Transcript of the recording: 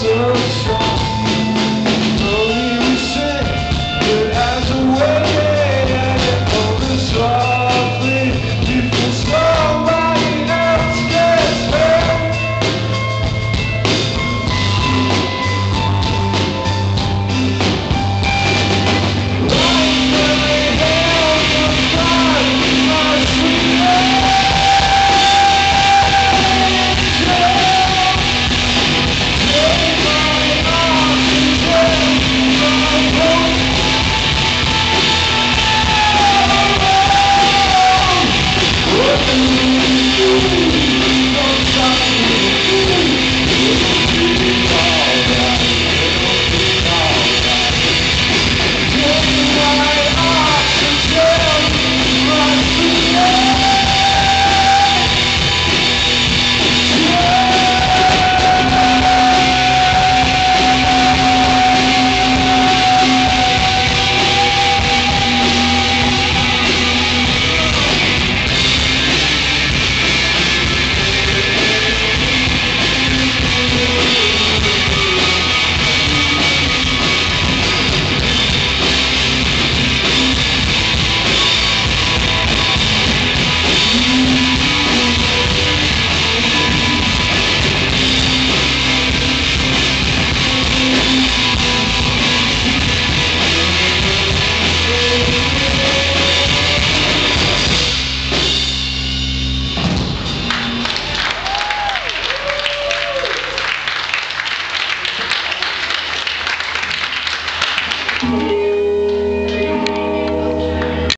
so